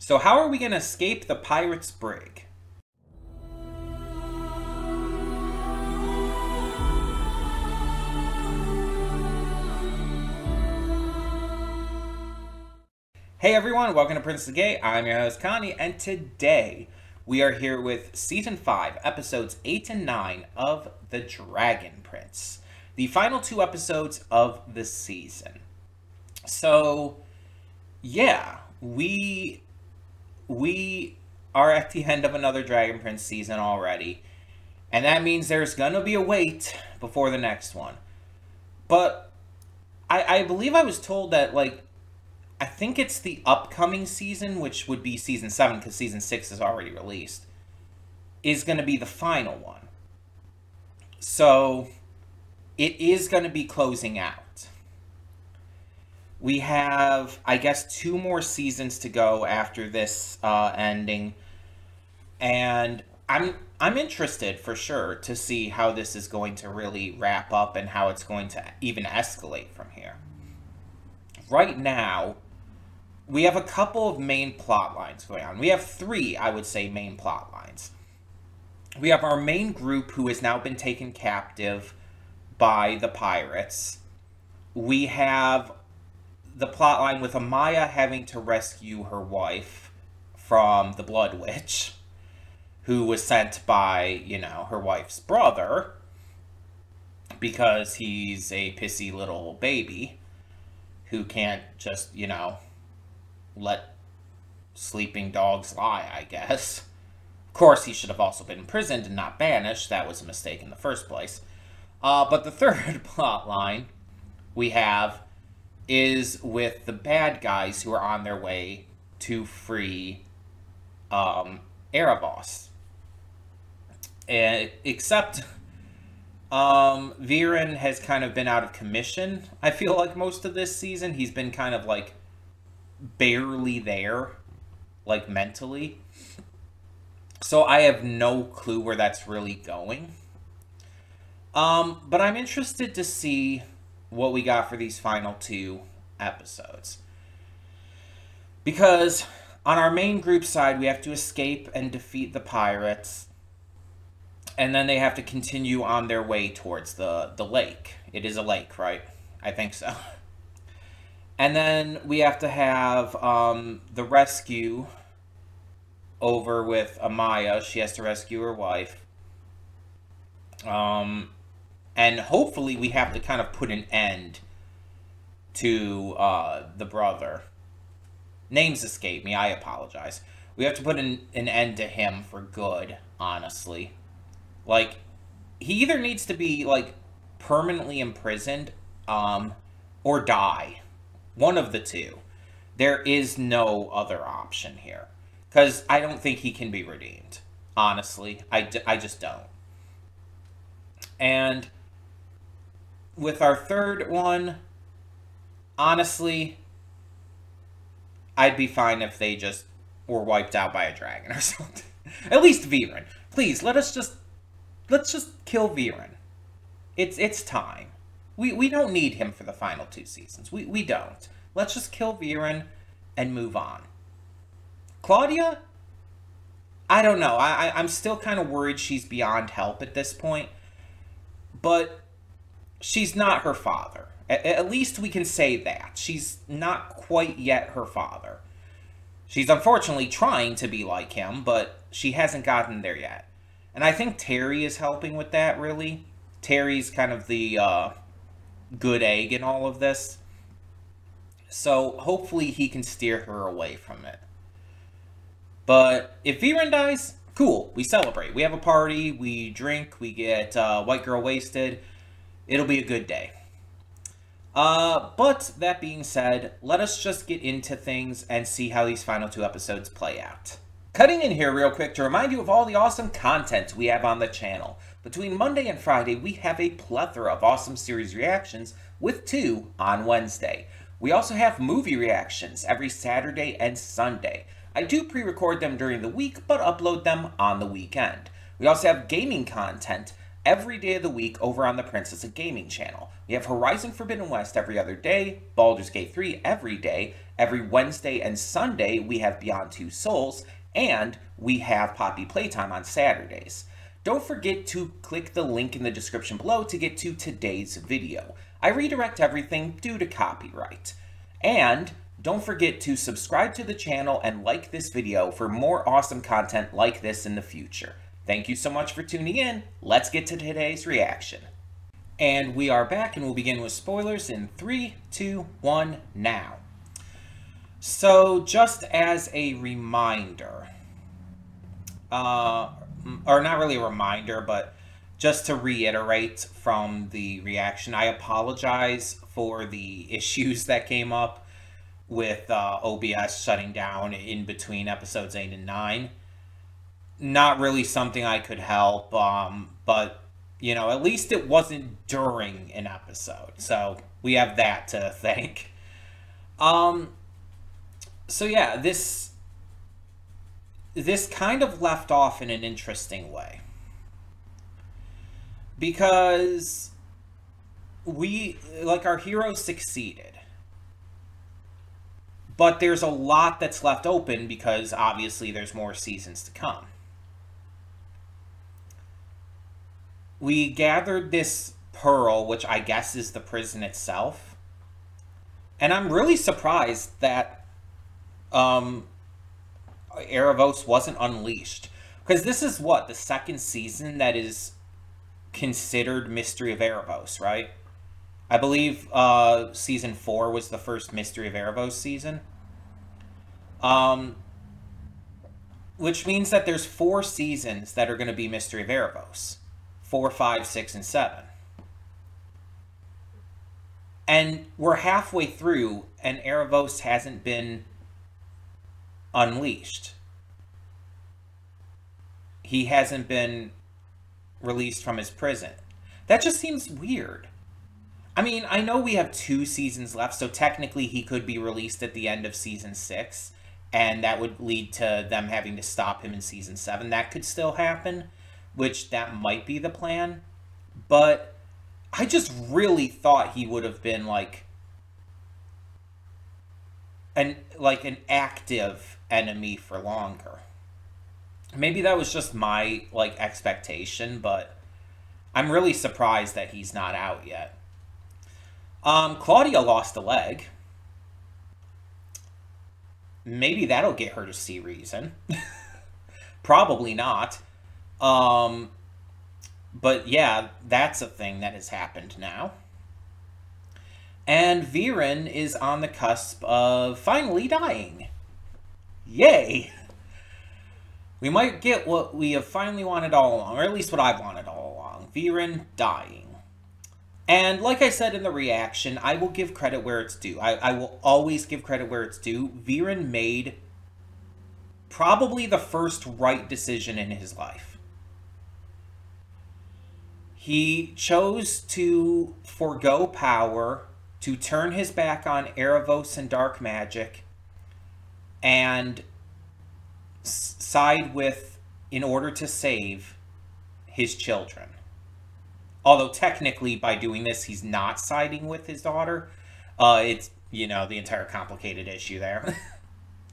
So how are we going to escape the pirate's brig? Hey everyone, welcome to Princess of Gay. I'm your host Connie, and today we are here with Season 5, Episodes 8 and 9 of The Dragon Prince. The final two episodes of the season. So, yeah, we we are at the end of another Dragon Prince season already. And that means there's gonna be a wait before the next one. But I, I believe I was told that, like, I think it's the upcoming season, which would be season 7, because season 6 is already released, is going to be the final one. So, it is going to be closing out. We have, I guess, two more seasons to go after this uh, ending. And I'm I'm interested for sure to see how this is going to really wrap up and how it's going to even escalate from here. Right now, we have a couple of main plot lines going on. We have three, I would say, main plot lines. We have our main group who has now been taken captive by the pirates. We have the plot line with Amaya having to rescue her wife from the Blood Witch, who was sent by, you know, her wife's brother because he's a pissy little baby who can't just, you know, let sleeping dogs lie, I guess. Of course, he should have also been imprisoned and not banished. That was a mistake in the first place. Uh, but the third plot line we have is with the bad guys who are on their way to free um, Aaravos. And, except um, Viren has kind of been out of commission, I feel like, most of this season. He's been kind of like barely there, like mentally. So I have no clue where that's really going. Um, but I'm interested to see what we got for these final two episodes. Because on our main group side, we have to escape and defeat the pirates. And then they have to continue on their way towards the, the lake. It is a lake, right? I think so. And then we have to have um, the rescue over with Amaya. She has to rescue her wife. Um, and hopefully we have to kind of put an end to uh, the brother. Names escape me. I apologize. We have to put an, an end to him for good, honestly. Like, he either needs to be, like, permanently imprisoned um, or die one of the two. There is no other option here. Because I don't think he can be redeemed. Honestly. I, I just don't. And with our third one, honestly, I'd be fine if they just were wiped out by a dragon or something. At least Viren. Please, let us just let's just kill Viren. It's it's time. We we don't need him for the final two seasons. We we don't. Let's just kill Viren and move on. Claudia, I don't know. I, I am still kind of worried she's beyond help at this point, but she's not her father. At, at least we can say that she's not quite yet her father. She's unfortunately trying to be like him, but she hasn't gotten there yet. And I think Terry is helping with that, really. Terry's kind of the uh, good egg in all of this. So hopefully he can steer her away from it. But if Viren dies, cool. We celebrate. We have a party. We drink. We get uh, white girl wasted. It'll be a good day. Uh, but that being said, let us just get into things and see how these final two episodes play out. Cutting in here real quick to remind you of all the awesome content we have on the channel. Between Monday and Friday, we have a plethora of awesome series reactions, with two on Wednesday. We also have movie reactions every Saturday and Sunday. I do pre-record them during the week, but upload them on the weekend. We also have gaming content every day of the week over on the Princess of Gaming channel. We have Horizon Forbidden West every other day, Baldur's Gate 3 every day. Every Wednesday and Sunday, we have Beyond Two Souls, and we have Poppy Playtime on Saturdays. Don't forget to click the link in the description below to get to today's video. I redirect everything due to copyright. And don't forget to subscribe to the channel and like this video for more awesome content like this in the future. Thank you so much for tuning in. Let's get to today's reaction. And we are back and we'll begin with spoilers in three, two, one, now. So just as a reminder, uh, or not really a reminder, but just to reiterate from the reaction, I apologize for the issues that came up with uh, OBS shutting down in between episodes 8 and 9. Not really something I could help, um, but, you know, at least it wasn't during an episode. So we have that to thank. Um, so yeah, this this kind of left off in an interesting way. Because we, like, our hero succeeded but there's a lot that's left open because obviously there's more seasons to come. We gathered this pearl, which I guess is the prison itself. And I'm really surprised that um, wasn't unleashed. Because this is what, the second season that is considered Mystery of Aaravos, right? I believe uh, season four was the first Mystery of Aaravos season. Um, which means that there's four seasons that are going to be Mystery of Aaravos. Four, five, six, and seven. And we're halfway through, and Aaravos hasn't been unleashed. He hasn't been released from his prison. That just seems weird. I mean, I know we have two seasons left, so technically he could be released at the end of season six, and that would lead to them having to stop him in season seven. That could still happen, which that might be the plan. But I just really thought he would have been like an like an active enemy for longer. Maybe that was just my like expectation, but I'm really surprised that he's not out yet. Um, Claudia lost a leg. Maybe that'll get her to see reason. Probably not. Um, but yeah, that's a thing that has happened now. And Viren is on the cusp of finally dying. Yay! We might get what we have finally wanted all along, or at least what I've wanted all along. Viren dying. And like I said in the reaction, I will give credit where it's due. I, I will always give credit where it's due. Viren made probably the first right decision in his life. He chose to forego power, to turn his back on Aaravos and dark magic, and side with, in order to save his children. Although technically, by doing this, he's not siding with his daughter. Uh, it's, you know, the entire complicated issue there.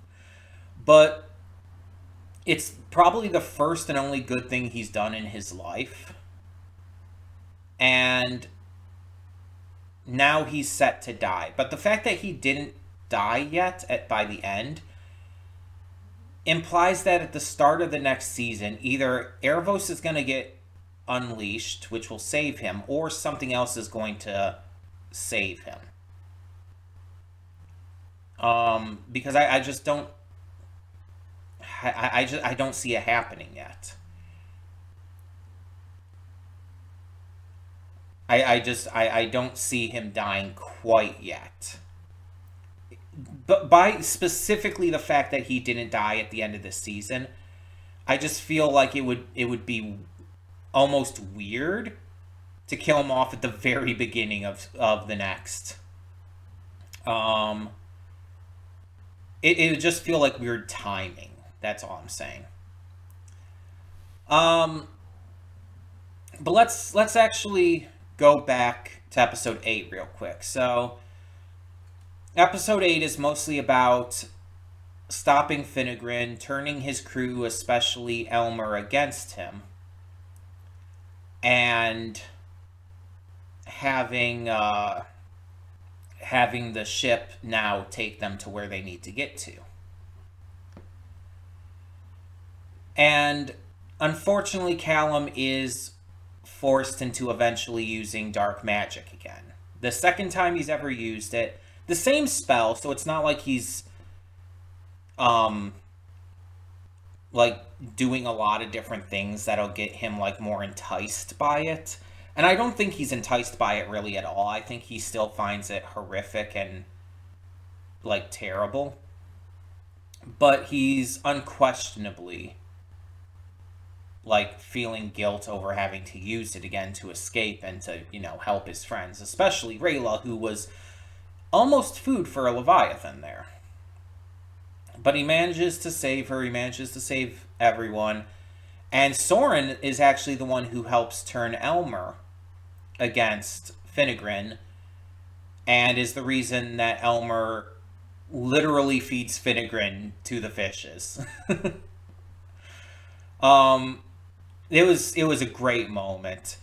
but it's probably the first and only good thing he's done in his life. And now he's set to die. But the fact that he didn't die yet at by the end implies that at the start of the next season, either Aaravos is going to get unleashed, which will save him, or something else is going to save him. Um, because I, I just don't, I, I just, I don't see it happening yet. I, I just, I, I don't see him dying quite yet. But by specifically the fact that he didn't die at the end of the season, I just feel like it would, it would be almost weird to kill him off at the very beginning of, of the next. Um, it, it would just feel like weird timing. That's all I'm saying. Um, but let's let's actually go back to episode 8 real quick. So episode 8 is mostly about stopping Finnegrin, turning his crew, especially Elmer, against him, and having uh, having the ship now take them to where they need to get to. And unfortunately, Callum is forced into eventually using dark magic again. The second time he's ever used it, the same spell, so it's not like he's um like doing a lot of different things that'll get him like more enticed by it. And I don't think he's enticed by it really at all. I think he still finds it horrific and like terrible. But he's unquestionably like feeling guilt over having to use it again to escape and to, you know, help his friends, especially Rayla, who was almost food for a Leviathan there. But he manages to save her, he manages to save everyone. And Soren is actually the one who helps turn Elmer against Finnegrin and is the reason that Elmer literally feeds Finnegrin to the fishes. um, it was it was a great moment.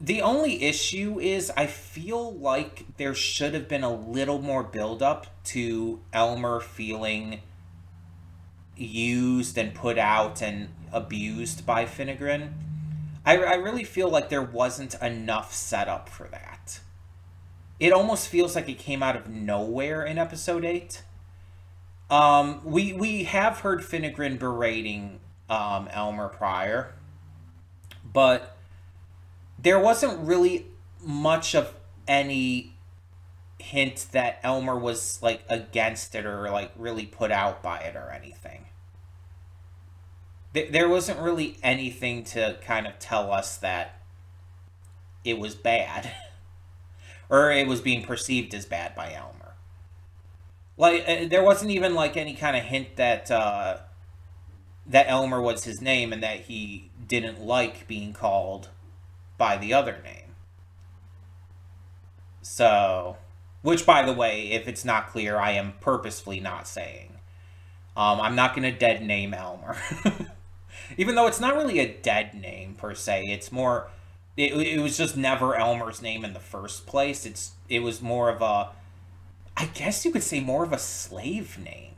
The only issue is I feel like there should have been a little more buildup to Elmer feeling used and put out and abused by Finnegrin. I, I really feel like there wasn't enough setup for that. It almost feels like it came out of nowhere in episode 8. Um, we, we have heard Finnegrin berating um, Elmer prior but there wasn't really much of any hint that Elmer was like against it or like really put out by it or anything. There wasn't really anything to kind of tell us that it was bad or it was being perceived as bad by Elmer. Like uh, there wasn't even like any kind of hint that uh that Elmer was his name and that he didn't like being called by the other name. So, which by the way, if it's not clear, I am purposefully not saying. Um, I'm not going to dead name Elmer. Even though it's not really a dead name per se, it's more it, it was just never Elmer's name in the first place. It's it was more of a I guess you could say more of a slave name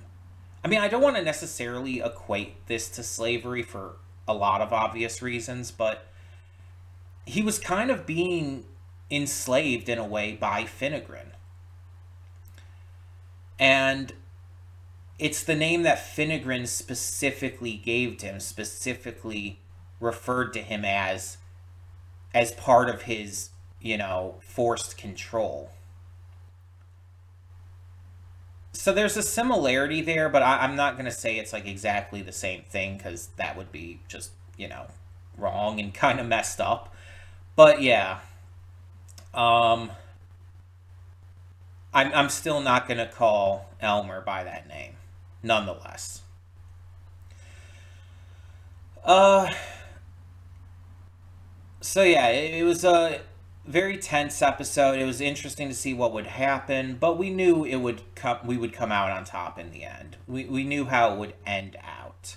I mean, I don't want to necessarily equate this to slavery for a lot of obvious reasons, but he was kind of being enslaved in a way by Finnegrin. And it's the name that Finnegrin specifically gave to him, specifically referred to him as as part of his, you know, forced control so there's a similarity there, but I, am not going to say it's like exactly the same thing because that would be just, you know, wrong and kind of messed up. But yeah. Um, I'm, I'm still not going to call Elmer by that name, nonetheless. Uh, so yeah, it, it was a very tense episode. It was interesting to see what would happen, but we knew it would come. We would come out on top in the end. We we knew how it would end out.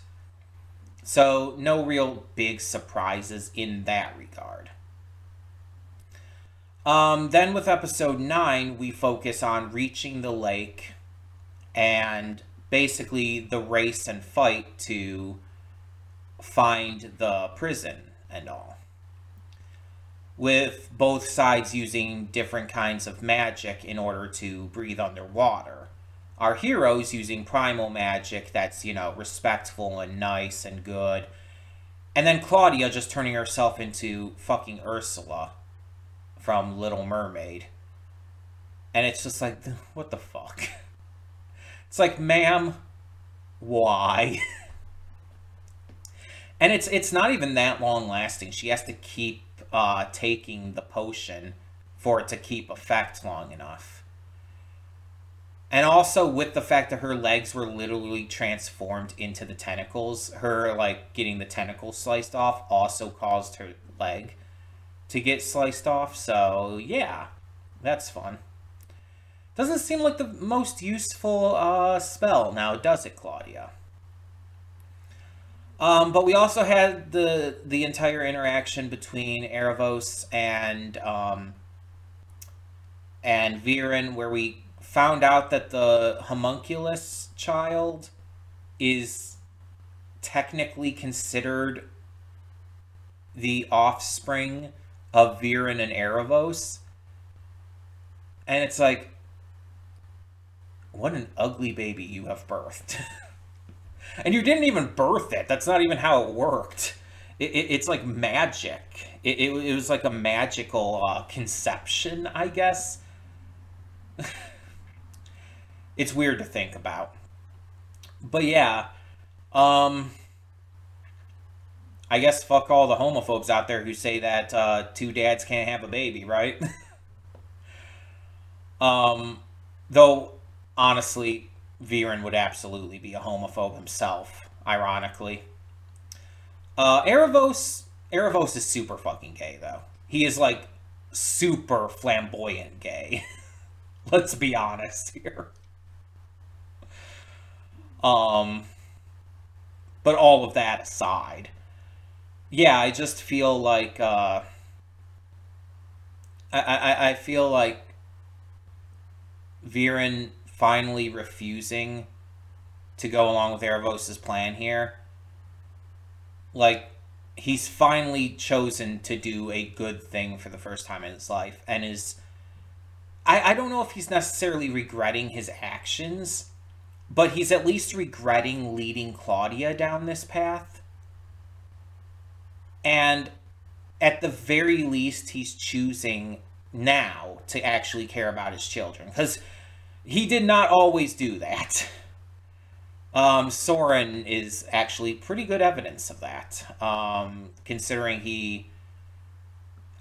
So no real big surprises in that regard. Um, then with episode nine, we focus on reaching the lake, and basically the race and fight to find the prison and all with both sides using different kinds of magic in order to breathe underwater. Our heroes using primal magic that's, you know, respectful and nice and good. And then Claudia just turning herself into fucking Ursula from Little Mermaid. And it's just like, what the fuck? It's like, ma'am, why? and it's it's not even that long lasting. She has to keep uh, taking the potion for it to keep effect long enough. And also with the fact that her legs were literally transformed into the tentacles, her like getting the tentacles sliced off also caused her leg to get sliced off. So, yeah, that's fun. Doesn't seem like the most useful uh, spell now, does it, Claudia? Um, but we also had the the entire interaction between Aaravos and um, and Viren, where we found out that the homunculus child is technically considered the offspring of Viren and Aaravos. And it's like, what an ugly baby you have birthed. and you didn't even birth it. That's not even how it worked. It, it, it's like magic. It, it, was like a magical uh, conception, I guess. it's weird to think about. But yeah, um, I guess fuck all the homophobes out there who say that uh, two dads can't have a baby, right? um, though, honestly, Viren would absolutely be a homophobe himself, ironically. Uh, Aaravos, is super fucking gay, though. He is, like, super flamboyant gay. Let's be honest here. Um, but all of that aside, yeah, I just feel like uh, I, I I feel like Viren finally refusing to go along with Aaravos' plan here. Like he's finally chosen to do a good thing for the first time in his life and is I, I don't know if he's necessarily regretting his actions, but he's at least regretting leading Claudia down this path. And at the very least, he's choosing now to actually care about his children. Because he did not always do that. Um, Soren is actually pretty good evidence of that, um, considering he,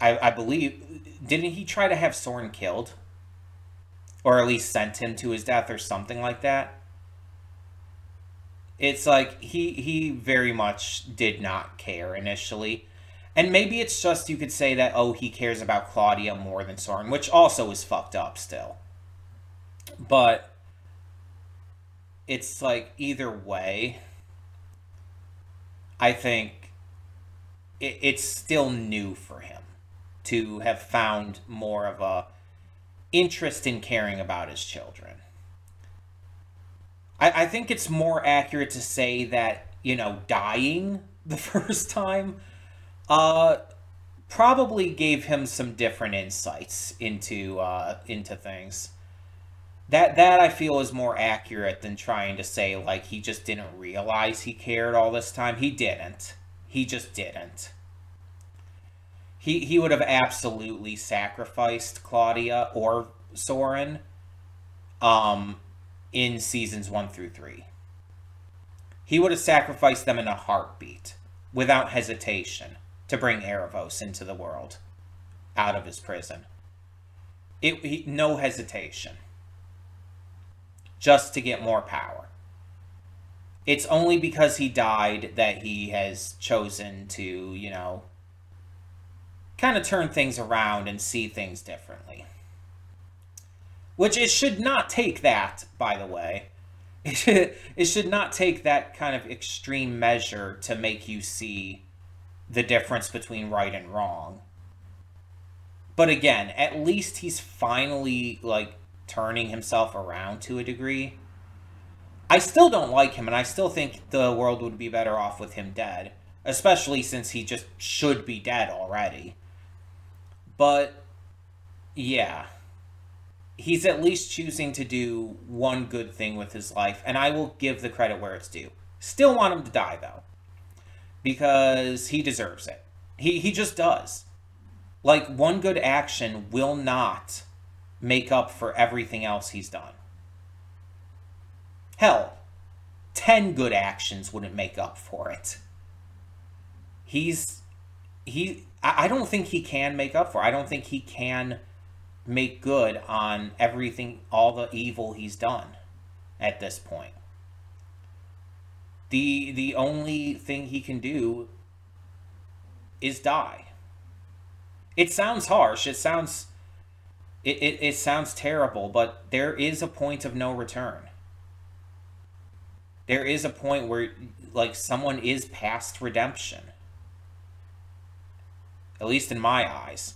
I, I believe, didn't he try to have Soren killed? Or at least sent him to his death or something like that? It's like he he very much did not care initially. And maybe it's just you could say that oh he cares about Claudia more than Soren, which also is fucked up still. But it's like either way, I think it, it's still new for him to have found more of a interest in caring about his children. I, I think it's more accurate to say that, you know, dying the first time uh, probably gave him some different insights into uh, into things. That that I feel is more accurate than trying to say like he just didn't realize he cared all this time. He didn't. He just didn't. He he would have absolutely sacrificed Claudia or Soren um in seasons 1 through 3. He would have sacrificed them in a heartbeat without hesitation to bring Aaravos into the world out of his prison. It he, no hesitation just to get more power. It's only because he died that he has chosen to, you know, kind of turn things around and see things differently. Which it should not take that, by the way. It should, it should not take that kind of extreme measure to make you see the difference between right and wrong. But again, at least he's finally, like, turning himself around to a degree. I still don't like him, and I still think the world would be better off with him dead. Especially since he just should be dead already. But, yeah. He's at least choosing to do one good thing with his life, and I will give the credit where it's due. Still want him to die, though. Because he deserves it. He, he just does. Like, one good action will not make up for everything else he's done. Hell, 10 good actions wouldn't make up for it. He's he I don't think he can make up for. It. I don't think he can make good on everything all the evil he's done at this point. The the only thing he can do is die. It sounds harsh. It sounds it, it, it sounds terrible, but there is a point of no return. There is a point where like someone is past redemption. At least in my eyes.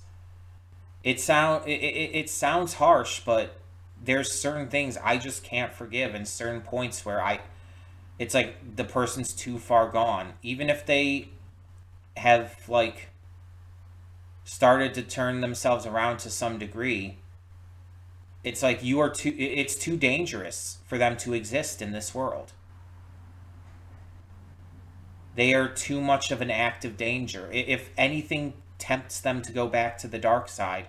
It sound it, it, it sounds harsh, but there's certain things I just can't forgive and certain points where I it's like the person's too far gone. Even if they have like started to turn themselves around to some degree, it's like you are too it's too dangerous for them to exist in this world. They are too much of an active danger. If anything tempts them to go back to the dark side,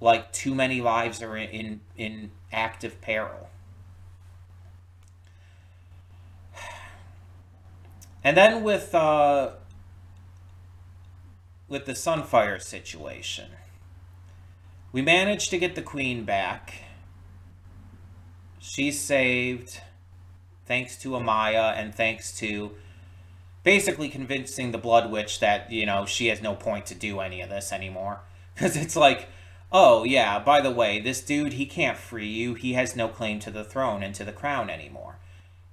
like too many lives are in in, in active peril. And then with uh, with the Sunfire situation, we managed to get the Queen back. She's saved thanks to Amaya and thanks to basically convincing the Blood Witch that, you know, she has no point to do any of this anymore. Because it's like, oh, yeah, by the way, this dude, he can't free you. He has no claim to the throne and to the crown anymore.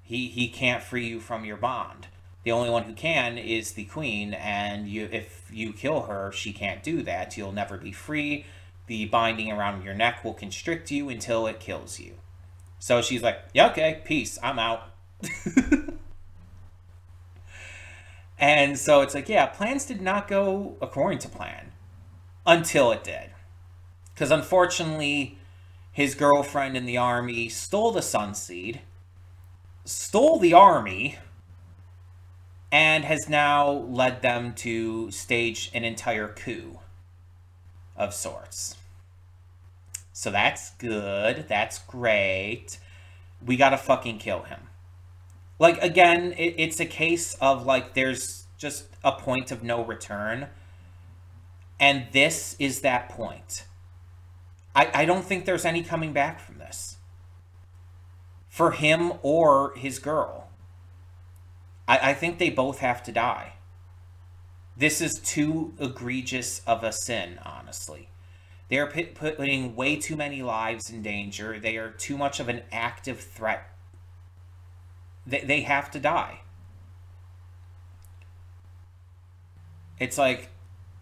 He, he can't free you from your bond. The only one who can is the queen, and you, if you kill her, she can't do that. You'll never be free. The binding around your neck will constrict you until it kills you. So she's like, yeah, okay, peace, I'm out. and so it's like, yeah, plans did not go according to plan until it did. Because unfortunately, his girlfriend in the army stole the Sun Seed, stole the army, and has now led them to stage an entire coup of sorts. So that's good. That's great. We gotta fucking kill him. Like, again, it, it's a case of, like, there's just a point of no return. And this is that point. I, I don't think there's any coming back from this. For him or his girl. I, I think they both have to die. This is too egregious of a sin, honestly. They are putting way too many lives in danger. They are too much of an active threat. They, they have to die. It's like,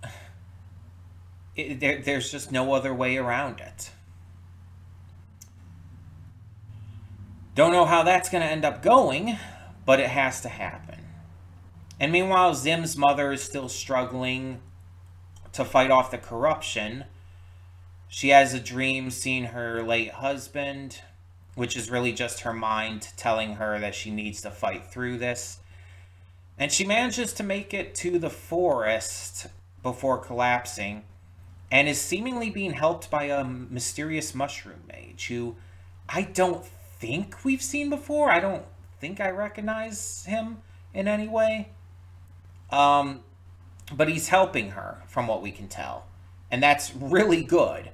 it, there, there's just no other way around it. Don't know how that's going to end up going, but it has to happen. And meanwhile, Zym's mother is still struggling to fight off the corruption. She has a dream seeing her late husband, which is really just her mind telling her that she needs to fight through this. And she manages to make it to the forest before collapsing and is seemingly being helped by a mysterious mushroom mage who I don't think we've seen before. I don't think I recognize him in any way. Um, but he's helping her, from what we can tell. And that's really good.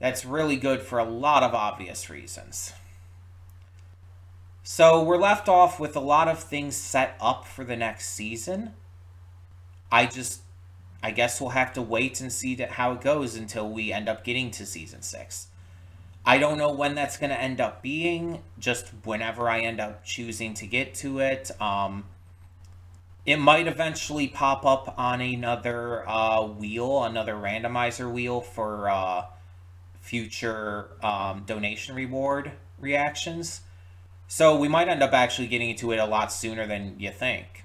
That's really good for a lot of obvious reasons. So we're left off with a lot of things set up for the next season. I just, I guess we'll have to wait and see how it goes until we end up getting to season six. I don't know when that's going to end up being, just whenever I end up choosing to get to it. Um, it might eventually pop up on another uh, wheel, another randomizer wheel for uh, future um, donation reward reactions. So we might end up actually getting into it a lot sooner than you think.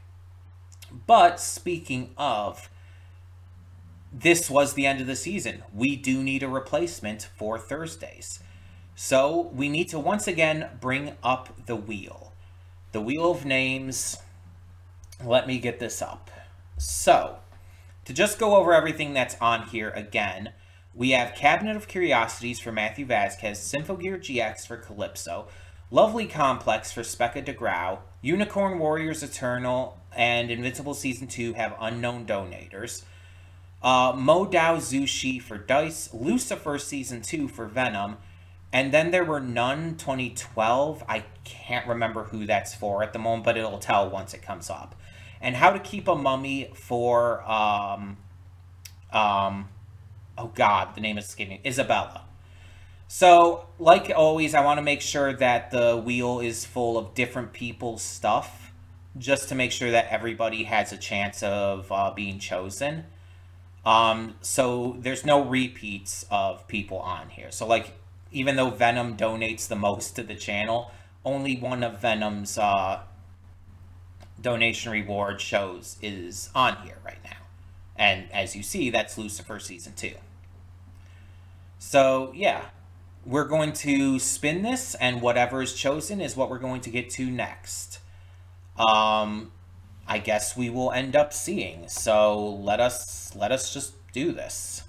But speaking of, this was the end of the season. We do need a replacement for Thursdays. So we need to once again bring up the wheel. The wheel of names. Let me get this up. So, to just go over everything that's on here again, we have Cabinet of Curiosities for Matthew Vasquez, Symphogear GX for Calypso, Lovely Complex for Specca DeGrau, Unicorn Warriors Eternal, and Invincible Season 2 have unknown donators. Uh, Mo Dao Zushi for Dice, Lucifer Season 2 for Venom, and then there were none 2012. I can't remember who that's for at the moment, but it'll tell once it comes up. And how to keep a mummy for um, Um, oh God, the name is escaping. Isabella. So, like always, I want to make sure that the wheel is full of different people's stuff, just to make sure that everybody has a chance of uh, being chosen. Um, so there's no repeats of people on here. So like, even though Venom donates the most to the channel, only one of Venom's uh, donation reward shows is on here right now. And as you see, that's Lucifer Season 2. So, yeah, we're going to spin this, and whatever is chosen is what we're going to get to next. Um, I guess we will end up seeing. So let us let us just do this.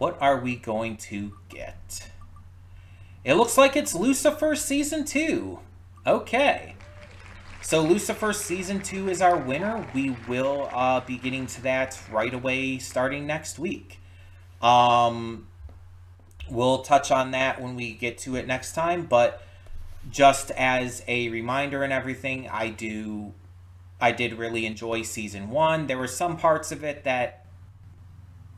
What are we going to get? It looks like it's Lucifer Season 2. Okay. So Lucifer Season 2 is our winner. We will uh, be getting to that right away starting next week. Um, we'll touch on that when we get to it next time, but just as a reminder and everything, I do I did really enjoy season 1. There were some parts of it that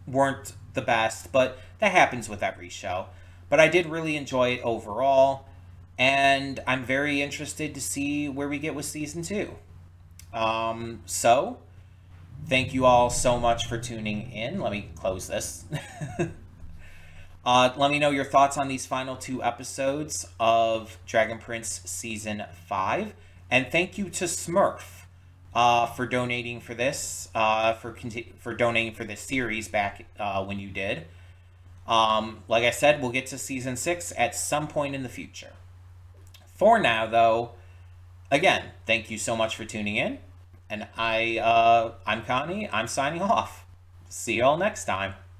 weren't the best, but that happens with every show. But I did really enjoy it overall, and I'm very interested to see where we get with season 2. Um, so, thank you all so much for tuning in. Let me close this. Uh, let me know your thoughts on these final two episodes of Dragon Prince Season 5. And thank you to Smurf uh, for donating for this, uh, for conti- for donating for this series back uh, when you did. Um, like I said, we'll get to Season 6 at some point in the future. For now, though, again, thank you so much for tuning in. And I, uh, I'm Connie. I'm signing off. See you all next time.